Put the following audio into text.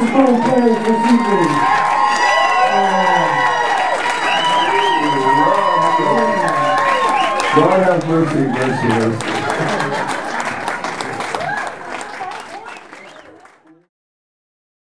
to come on this evening. God have mercy, mercy, mercy.